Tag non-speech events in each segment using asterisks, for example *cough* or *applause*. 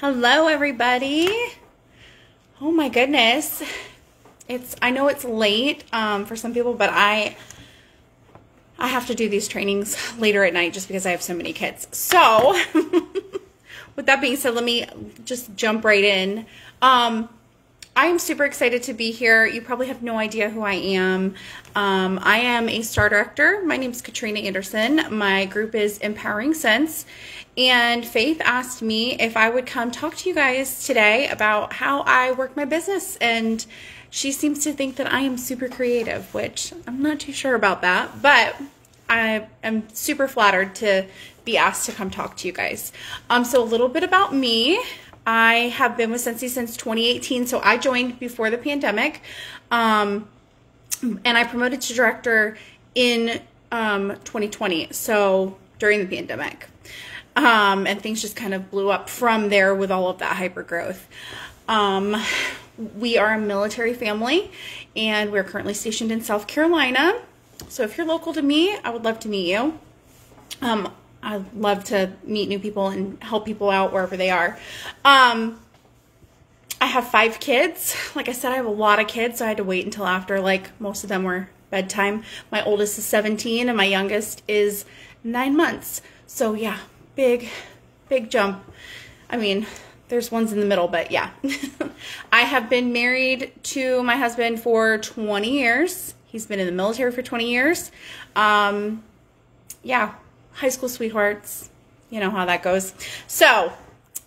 Hello, everybody. Oh my goodness. It's I know it's late um, for some people, but I I have to do these trainings later at night just because I have so many kids. So, *laughs* with that being said, let me just jump right in. Um, I am super excited to be here. You probably have no idea who I am. Um, I am a star director. My name is Catrina Anderson. My group is Empowering Scents. And Faith asked me if I would come talk to you guys today about how I work my business. And she seems to think that I am super creative, which I'm not too sure about that. But I am super flattered to be asked to come talk to you guys. Um, so, a little bit about me. I have been with Scentsy since 2018, so I joined before the pandemic. Um, and I promoted to director in um, 2020, so during the pandemic. Um, and things just kind of blew up from there with all of that hyper growth. Um, we are a military family, and we're currently stationed in South Carolina. So if you're local to me, I would love to meet you. Um, I love to meet new people and help people out wherever they are. Um, I have five kids. *laughs* Like I said, I have a lot of kids, so I had to wait until after like most of them were bedtime. My oldest is 17 and my youngest is nine months. So yeah, big, big jump. I mean, there's ones in the middle, but yeah. *laughs* I have been married to my husband for 20 years. He's been in the military for 20 years. Um, yeah, high school sweethearts. You know how that goes. So,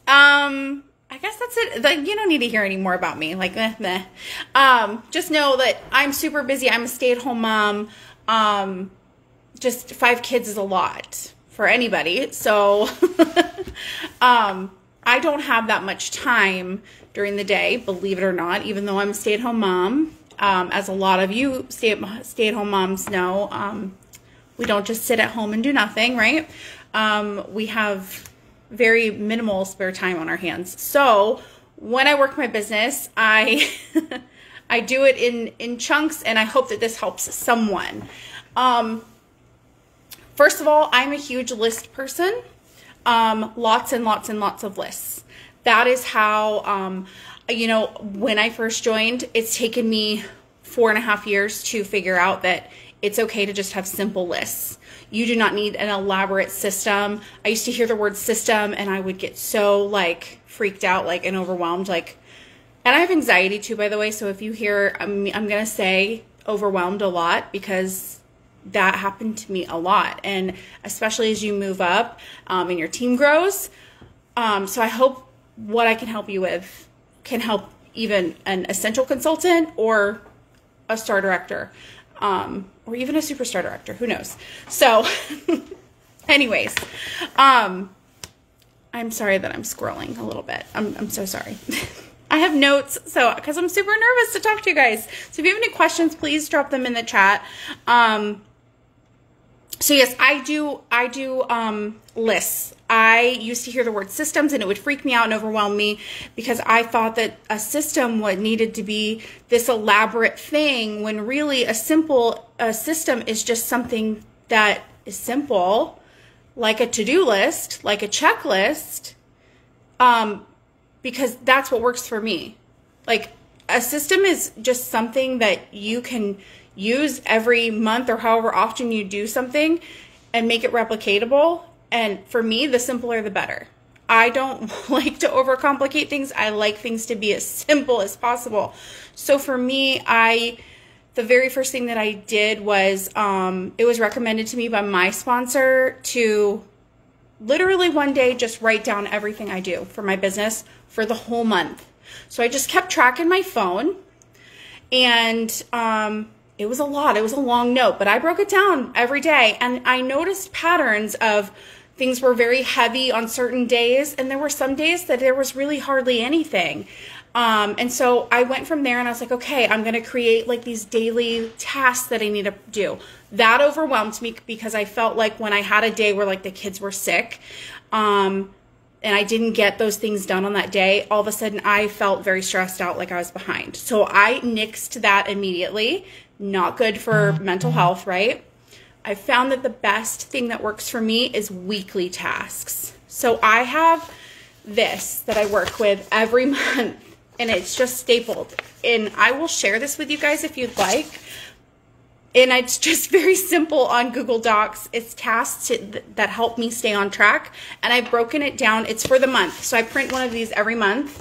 um, I guess that's it. Like, you don't need to hear any more about me. Like, meh, meh. Um, just know that I'm super busy. I'm a stay-at-home mom. Um, just five kids is a lot for anybody. So, *laughs* um, I don't have that much time during the day, believe it or not, even though I'm a stay-at-home mom. Um, as a lot of you stay stay at home moms know, um, we don't just sit at home and do nothing, right? Um, we have very minimal spare time on our hands. So when I work my business, I *laughs* I do it in in chunks, and I hope that this helps someone. Um, first of all, I'm a huge list person. Um, lots and lots and lots of lists. That is how um, you know when I first joined. It's taken me four and a half years to figure out that it's okay to just have simple lists. You do not need an elaborate system. I used to hear the word system and I would get so like freaked out, like and overwhelmed. Like, and I have anxiety too, by the way. So if you hear, I'm, I'm going to say overwhelmed a lot because that happened to me a lot. And especially as you move up um, and your team grows. Um, so I hope what I can help you with can help even an essential consultant or a star director um, or even a superstar director. Who knows? So, *laughs* anyways, um, I'm sorry that I'm scrolling a little bit. I'm, I'm so sorry. *laughs* I have notes, so because I'm super nervous to talk to you guys. So if you have any questions, please drop them in the chat. Um, so yes, I do. I do um, lists. I used to hear the word systems and it would freak me out and overwhelm me because I thought that a system would needed to be this elaborate thing when really a simple a system is just something that is simple, like a to-do list, like a checklist, um, because that's what works for me. Like a system is just something that you can use every month or however often you do something and make it replicatable. And for me, the simpler the better. I don't *laughs* like to overcomplicate things. I like things to be as *laughs* simple as possible. So for me, I the very first thing that I did was um, it was recommended to me by my sponsor to literally one day just write down everything I do for my business for the whole month. So I just kept track in my phone and um, it was a lot. It was a long note, but I broke it down every day and I noticed patterns of things were very heavy on certain days and there were some days that there was really hardly anything. Um, and so I went from there and I was like, okay, I'm going to create like these daily tasks that I need to do. That overwhelmed me because I felt like when I had a day where like the kids were sick, um, and I didn't get those things done on that day, all of a sudden I felt very stressed out, like I was behind. So I nixed that immediately not good for mental health, right? I found that the best thing that works for me is weekly tasks. So I have this that I work with every *laughs* month, and it's just stapled. And I will share this with you guys if you'd like. And it's just *laughs* very simple on Google Docs. It's tasks to, that help me stay on track. And I've broken it down. It's for the month. So I print one of these every month,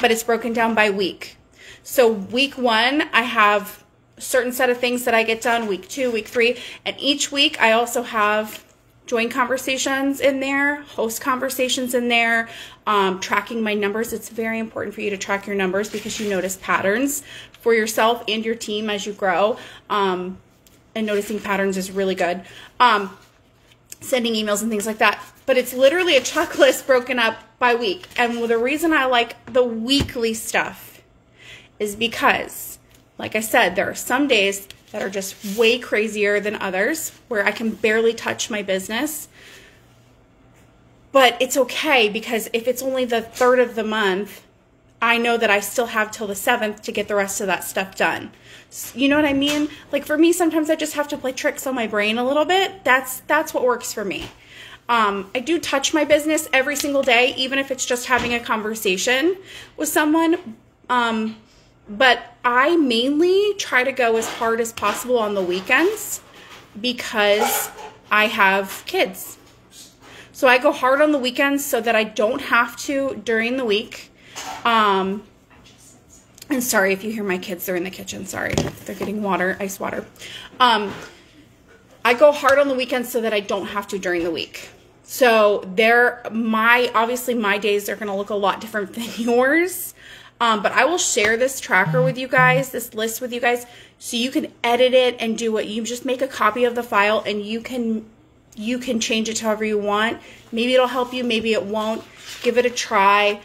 but it's broken down by week. So week one, I have certain set of things that I get done. Week two, week three. And each week, I also have join conversations in there, host conversations in there, um, tracking my numbers. It's very important for you to track your numbers because you notice patterns for yourself and your team as you grow. Um, and noticing patterns is really good. Um, sending emails and things like that. But it's literally a checklist broken up by week. And the reason I like the weekly stuff is because, like I said, there are some days that are just way crazier than others where I can barely touch my business. But it's okay because if it's only the third of the month, I know that I still have till the seventh to get the rest of that stuff done. You know what I mean? Like for me, sometimes I just have to play tricks on my brain a little bit. That's that's what works for me. Um, I do touch my business every single day, even if it's just having a conversation with someone. Um, but I mainly try to go as hard as possible on the weekends because I have kids. So I go hard on the weekends so that I don't have to during the week. Um, and sorry if you hear my kids, they're in the kitchen. Sorry, they're getting water, ice water. Um, I go hard on the weekends so that I don't have to during the week. So there, my obviously my days are going to look a lot different *laughs* than yours. Um, but I will share this tracker with you guys, this list with you guys, so you can edit it and do what you just make a copy of the file and you can you can change it however you want. Maybe it'll help you, maybe it won't. Give it a try.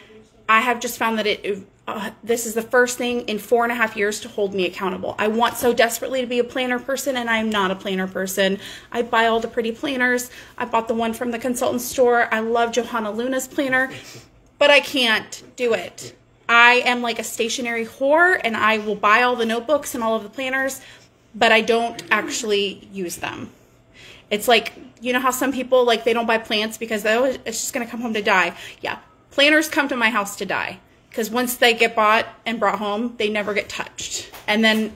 I have just found that it uh, this is the first thing in four and a half years to hold me accountable. I want so desperately to be a planner person, and I'm not a planner person. I buy all the pretty planners. I bought the one from the consultant store. I love Johanna Luna's planner, but I can't do it. I am like a stationary whore and I will buy all the notebooks and all of the planners, but I don't actually use them. It's like, you know how some people like they don't buy plants because oh, it's just going to come home to die. Yeah, planners come to my house to die because once they get bought and brought home, they never get touched. And then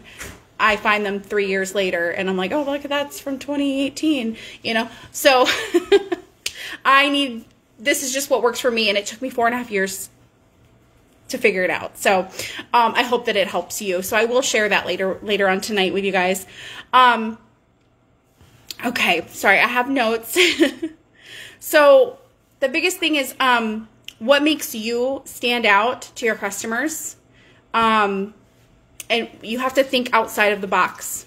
I find them three years later and I'm like, oh, look, that's from 2018, you know? So *laughs* I need, this is just what works for me. And it took me four and a half years to figure it out. So um, I hope that it helps you. So I will share that later later on tonight with you guys. Um, okay, sorry, I have notes. *laughs* so the biggest thing is um, what makes you stand out to your customers. Um, and you have to think outside of the box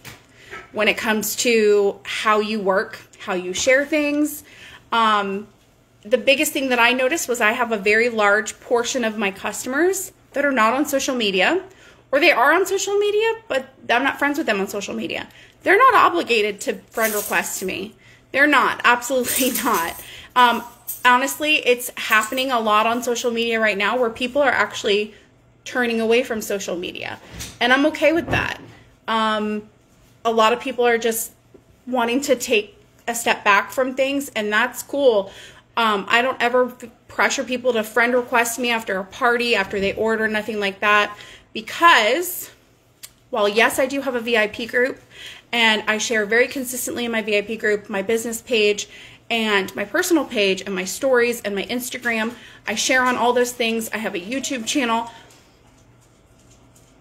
when it comes to how you work, how you share things. Um, the biggest thing that I noticed was I have a very large portion of my customers that are not on social media, or they are on social media, but I'm not friends with them on social media. They're not obligated to friend request to me. They're not, *laughs* absolutely not. Um, honestly, it's happening a lot on social media right now where people are actually turning away from social media. And I'm okay with that. Um, a lot of people are just wanting to take a step back from things, and that's cool. Um, I don't ever pressure people to friend request me after a party, after they order, nothing like that. Because while yes, I do have a VIP group and I share very consistently in my VIP group my business page and my personal page and my stories and my Instagram. I share on all those things. I have a YouTube channel.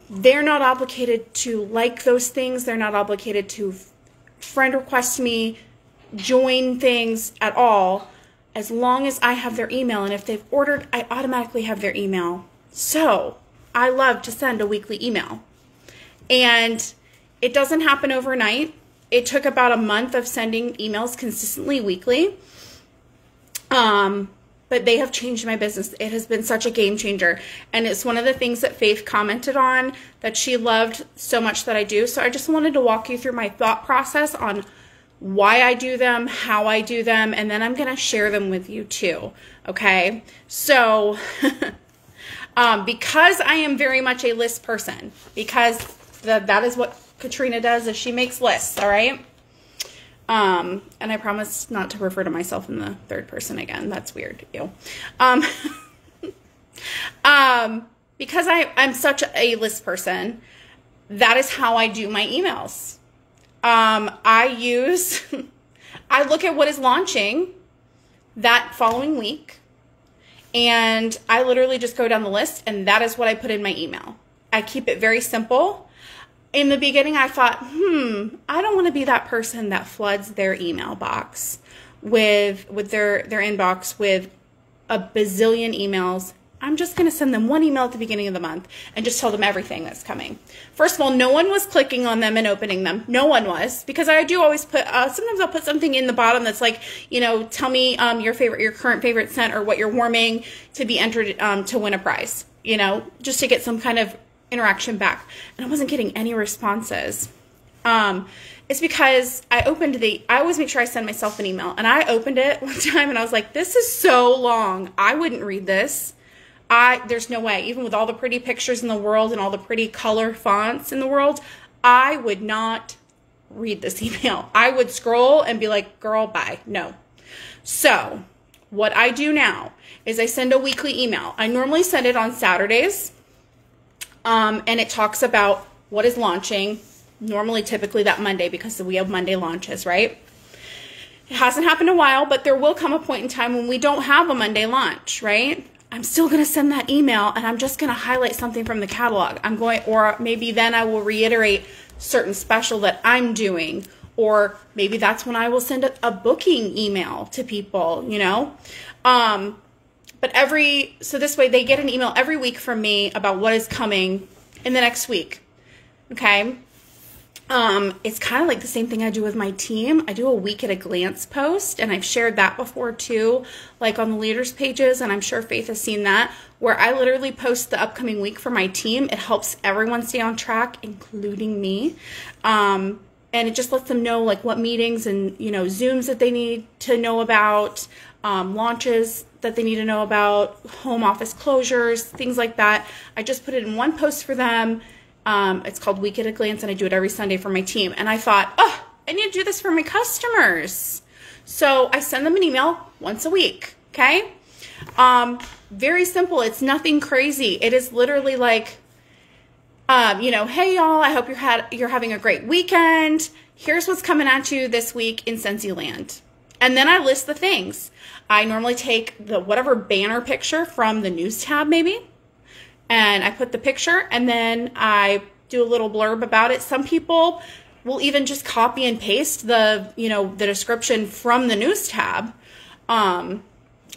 They're not obligated to like those things. They're not obligated to friend request me, join things at all as long as I have their email. And if they've ordered, I automatically have their email. So I love to send a weekly email. And it doesn't happen overnight. It took about a month of sending emails consistently weekly. Um, but they have changed my business. It has been such a game changer. And it's one of the things that Faith commented on that she loved so much that I do. So I just wanted to walk you through my thought process on why I do them, how I do them, and then I'm going to share them with you too. Okay. So, *laughs* um, because I am very much a list person, because the, that is what Catrina does is she makes lists. All right. Um, and I promise not to refer to myself in the third person again. That's weird. Ew. Um, *laughs* um, because I, I'm such a list person, that is how I do my emails. Um, I use, *laughs* I look at what is launching that following week, and I literally just go down the list, and that is what I put in my email. I keep it very simple. In the beginning, I thought, hmm, I don't want to be that person that floods their email box with with their their inbox with a bazillion emails I'm just going to send them one email at the beginning of the month and just tell them everything that's coming. First of all, no one was clicking on them and opening them. No one was because I do always put. Uh, sometimes I'll put something in the bottom that's like, you know, tell me um, your favorite, your current favorite scent or what you're warming to be entered um, to win a prize. You know, just to get some kind of interaction back. And I wasn't getting any responses. Um, it's because I opened the, I always make sure I send myself an email. And I opened it *laughs* one time and I was like, this is so long. I wouldn't read this. I there's no way, even with all the pretty pictures in the world and all the pretty color fonts in the world, I would not read this *laughs* email. I would scroll and be like, girl, bye. No. So, what I do now is I send a weekly email. I normally send it on Saturdays, um, and it talks about what is launching, normally, typically that Monday, because we have Monday launches, right? It hasn't happened a while, but there will come a point in time when we don't have a Monday launch, right? I'm still going to send that email and I'm just going to highlight something from the catalog. I'm going, or maybe then I will reiterate certain special that I'm doing, or maybe that's when I will send a, a booking email to people, you know? Um, but every, so this way they get an email every week from me about what is coming in the next week. Okay. Um, it's kind of like the same thing I do with my team. I do a week at a glance post, and I've shared that before too, like on the leaders pages, and I'm sure Faith has seen that, where I literally post the upcoming week for my team. It helps everyone stay on track, including me. Um, and it just lets them know like what meetings and you know zooms that they need to know about um, launches that they need to know about home office closures things like that i just put it in one post for them um, it's called Week at a Glance, and I do it every Sunday for my team. And I thought, oh, I need to do this for my customers. So I send them an email once a week. Okay. Um, very simple. It's nothing crazy. It is literally like, um, you know, hey y'all, I hope you're had you're having a great weekend. Here's what's coming at you this week in Scentsy Land. And then I list the things. I normally take the whatever banner picture from the news tab, maybe, and I put the picture and then I do a little blurb about it. Some people will even just copy and paste the, you know, the description from the news tab. Um,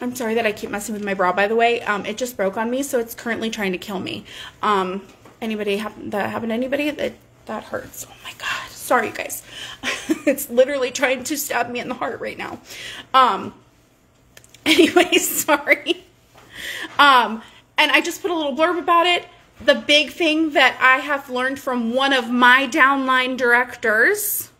I'm sorry that I keep messing with my bra, by the way. Um, it just broke on me, so it's currently trying to kill me. Um, anybody have that happened to anybody? That that hurts. Oh my god. Sorry, you guys. *laughs* it's literally trying to stab me in the heart right now. Um, *laughs* anyway, *laughs* sorry. Um, and I just put a little blurb about it. The big thing that I have learned from one of my downline directors,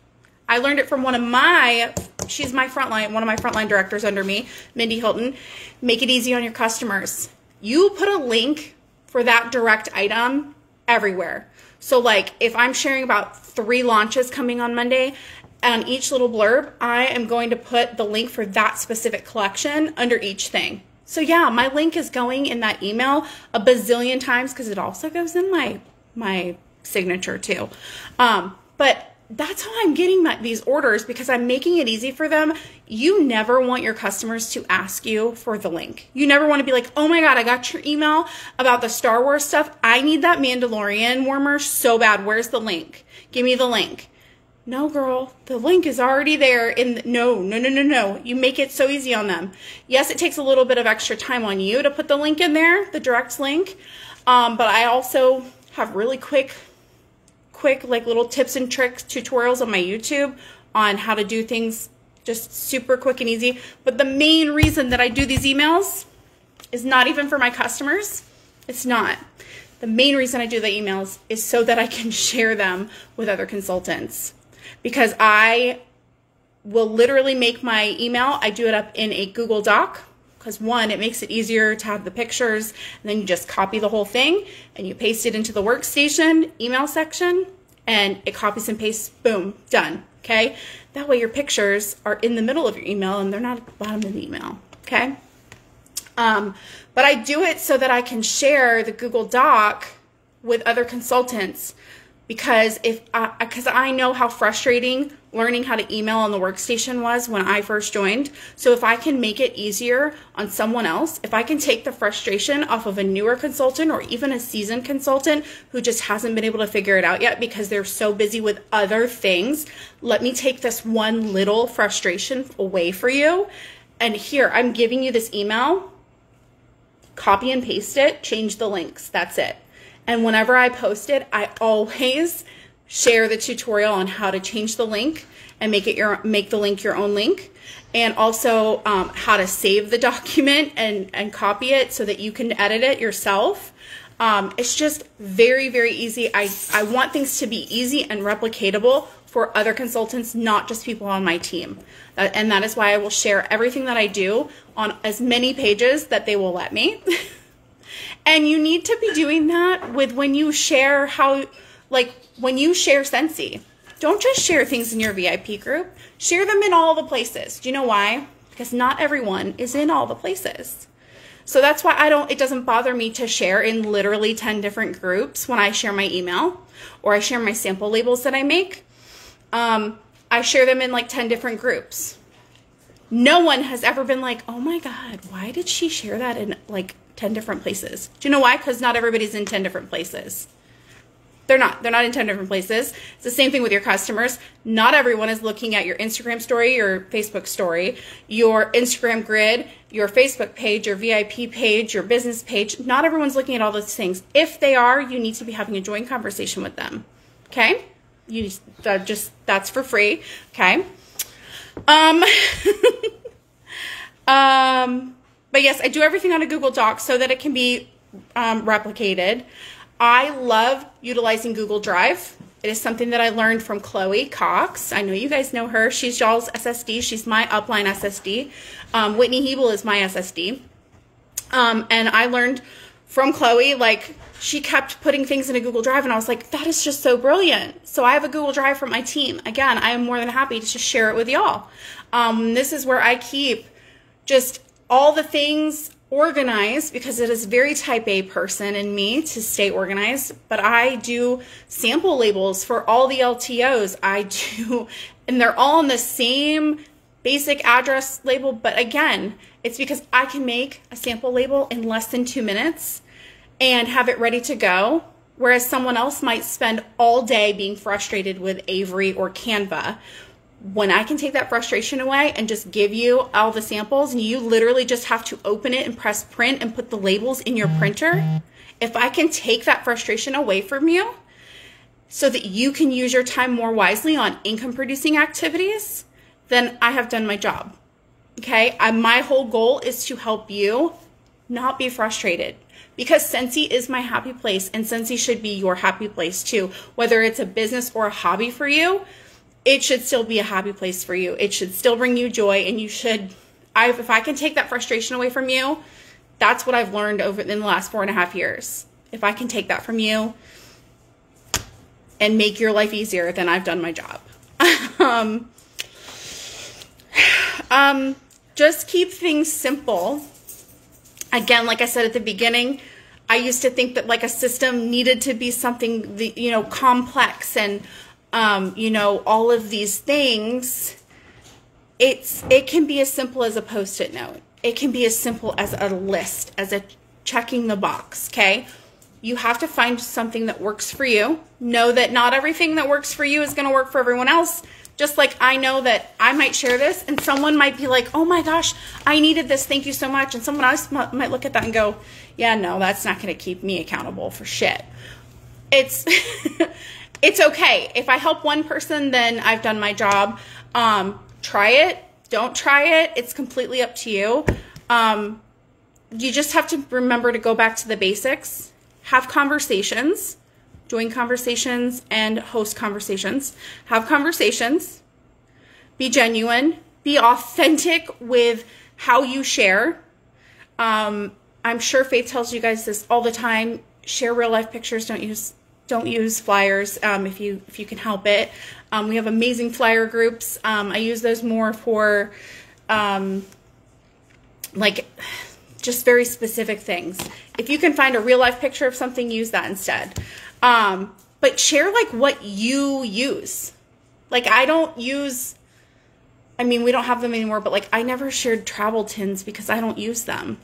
I learned it from one of my, she's my frontline, one of my frontline directors under me, Mindy Hilton. Make it easy on your customers. You put a link for that direct item everywhere. So, like, if I'm sharing about three launches coming on Monday, on each little blurb, I am going to put the link for that specific collection under each thing. So yeah, my link is going in that email a bazillion times because it also goes in my my signature too. Um, but that's how I'm getting my, these orders because I'm making it easy for them. You never want your customers to ask you for the link. You never want to be like, oh my God, I got your email about the Star Wars stuff. I need that Mandalorian warmer so bad. Where's the link? Give me the link. No, girl, the link is already there. In the, no, no, no, no, no. You make it so easy on them. Yes, it takes a little bit of extra time on you to put the link in there, the direct link. Um, but I also have really quick, quick like little tips and tricks tutorials on my YouTube on how to do things just super quick and easy. But the main reason that I do these emails is not even for my customers. It's not. The main reason I do the emails is so that I can *laughs* share them with other consultants because I will literally make my email, I do it up in a Google Doc because one, it makes it easier to have the pictures and then you just copy the whole thing and you paste it into the workstation email section and it copies and pastes, boom, done. Okay? That way your pictures are in the middle of your email and they're not at the bottom of the email. Okay? Um, but I do it so that I can share the Google Doc with other consultants because if because I, I, know how frustrating learning how to email on the workstation was when I first joined. So if I can make it easier on someone else, if I can take the frustration off of a newer consultant or even a seasoned consultant who just hasn't been able to figure it out yet because they're so busy with other things, let me take this one little frustration away for you. And here, I'm giving you this email. Copy and paste it, change the links. That's it. And whenever I post it, I always share the tutorial on how to change the link and make it your make the link your own link. And also um, how to save the *laughs* document and and copy it so that you can edit it yourself. Um, it's just very very easy. I, I want things to be easy and replicatable for other consultants not just people on my team. Uh, and that is why i will share everything that i do on as many pages that they will let me *laughs* And you need to be doing that with when you share how, like, when you share Scentsy. Don't just share things in your VIP group, share them in all the places. Do you know why? Because not everyone is in all the places. So that's why I don't, it doesn't bother me to share in literally 10 different groups when I share my email or I share my sample labels that I make. Um, I share them in like 10 different groups. No one has ever been like, oh my God, why did she share that in like 10 different places. Do you know why? Because not everybody's in 10 different places. They're not. They're not in 10 different places. It's the same thing with your customers. Not everyone is looking at your Instagram story, your Facebook story, your Instagram grid, your Facebook page, your VIP page, your business page. Not everyone's looking at all those things. If they are, you need to be having a joint conversation with them. Okay? You just that's for free. Okay? Um *laughs* um but yes, I do everything on a Google Doc so that it can be um, replicated. I love utilizing Google Drive. It is something that I learned from Chloe Cox. I know you guys know her. She's y'all's SSD. She's my upline SSD. Um, Whitney Hebel is my SSD. Um, and I learned from Chloe, like, she kept putting things in a Google Drive, and I was like, that is just so brilliant. So I have a Google Drive for my team. Again, I am more than happy to just share it with y'all. Um, this is where I keep just all the things organized because it is very type A person in me to stay organized, but I do sample labels for all the LTOs. I do, *laughs* and they're all in the same basic address label, but again, it's because I can make a sample label in less than two minutes and have it ready to go. Whereas someone else might spend all day being frustrated with Avery or Canva when I can take that frustration away and just give you all the samples and you literally just have to open it and press print and put the labels in your printer, if I can take that frustration away from you so that you can use your time more wisely on income producing activities, then I have done my job. Okay. I, my whole goal is to help you not be frustrated because Scentsy is my happy place and Scentsy should be your happy place too. Whether it's a business or a hobby for you, it should still be a happy place for you. It should still bring you joy, and you should. I, if I can take that frustration away from you, that's what I've learned over in the last four and a half years. If I can take that from you and make your life easier, then I've done my job. *laughs* um, um, just keep things simple. Again, like I said at the beginning, I used to think that like a system needed to be something, you know, complex and um, you know, all of these things, it's it can be as simple as a post-it note. It can be as simple as a list, as a checking the box, okay? You have to find something that works for you. Know that not everything that works for you is going to work for everyone else. Just like I know that I might share this and someone might be like, oh my gosh, I needed this. Thank you so much. And someone else might look at that and go, yeah, no, that's not going to keep me accountable for shit. It's *laughs* it's okay. If I help one person, then I've done my job. Um, try it. Don't try it. It's completely up to you. Um, you just have to remember to go back to the basics, have conversations, join conversations, and host conversations. Have conversations, be genuine, be authentic with how you share. Um, I'm sure Faith tells you guys this all the time. Share real life pictures, don't use don't use flyers um, if you if you can help it. Um, we have amazing flyer groups. Um, I use those more for um, like just very specific things. If you can find a real life picture of something, use that instead. Um, but share like what you use. Like I don't use I mean, we don't have them anymore, but like I never shared travel tins because I don't use them.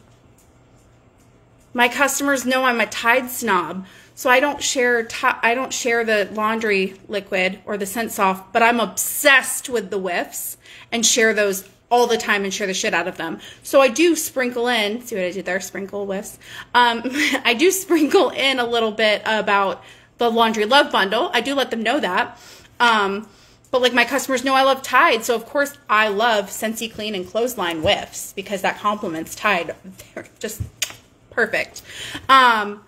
My customers know I'm a Tide snob, so I don't share I don't share the laundry liquid or the scent soft, but I'm obsessed with the whiffs and share those all the time and share the shit out of them. So I do sprinkle in, see what I did there, sprinkle whiffs. Um, *laughs* I do sprinkle in a little bit about the laundry love bundle. I do let them know that. Um, but like my customers know I love Tide, so of course I love Scentsy Clean and Clothesline whiffs because that complements Tide. *laughs* They're just perfect. Um,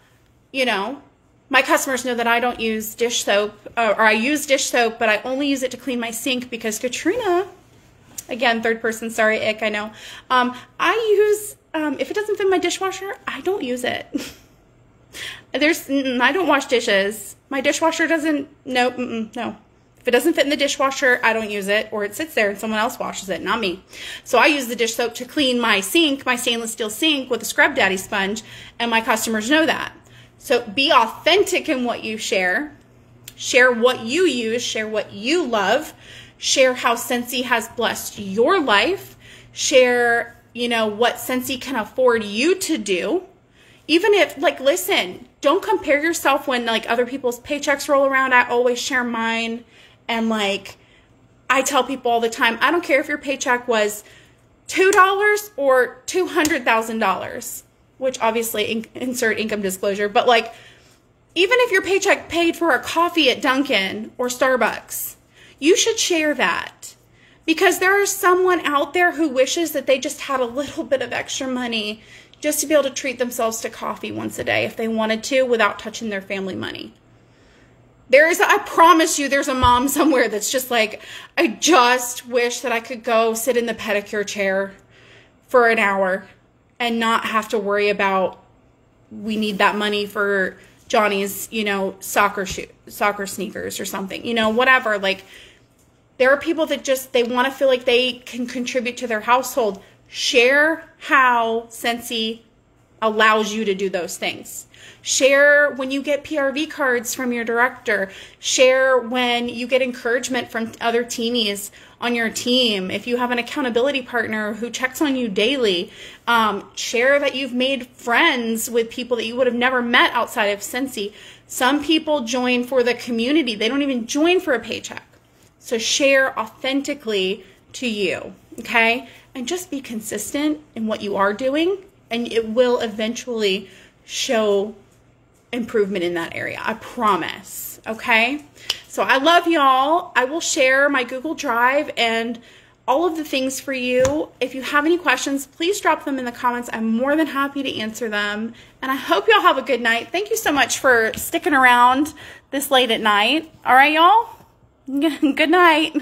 you know, my customers know that I don't use dish soap, uh, or I use dish soap, but I only use it to clean my sink because Catrina, again, third person, sorry, ick, I know. Um, I use, um, if it doesn't fit in my dishwasher, I don't use it. *laughs* There's, I don't wash dishes. My dishwasher doesn't, no, no. If it doesn't fit in the dishwasher, I don't use it, or it sits there and someone else washes it, not me. So I use the dish soap to clean my sink, my stainless steel sink with a Scrub Daddy sponge, and my customers know that. So be authentic in what you share. Share what you use, share what you love, share how Scentsy has blessed your life, share, you know, what Scentsy can afford you to do. Even if, like, listen, don't compare yourself when, like, other people's paychecks roll around. I always share mine and like, I tell people all the time, I don't care if your paycheck was $2 or $200,000, which obviously in- insert income disclosure, but like, even if your paycheck paid for a coffee at Dunkin' or Starbucks, you should share that because there is someone out there who wishes that they just had a little bit of extra money just to be able to treat themselves to coffee once a day if they wanted to without touching their family money. There is, I promise you, there's a mom *laughs* somewhere that's just like, I just wish that I could go sit in the pedicure chair for an hour and not have to worry about we need that money for Johnny's, you know, soccer shoe, soccer sneakers or something, you know, whatever. Like, there are people that just they want to feel like they can contribute to their household. Share how Scentsy allows you to do those things. Share when you get PRV cards from your director. Share when you get encouragement from other teenies on your team. If you have an accountability partner who checks on you daily, um, share that you've made friends with people that you would have never met outside of Scentsy. Some people join for the community, they don't even join for a paycheck. So share authentically to you, okay? And just be consistent in what you are doing, and it will eventually show improvement in that area. I promise. Okay. So I love y'all. I will share my Google Drive and all of the things for you. If you have any questions, please drop them in the comments. I'm more than happy to answer them. And I hope y'all have a good night. Thank you so much for sticking around this late at night. All right, y'all? *laughs* Good night.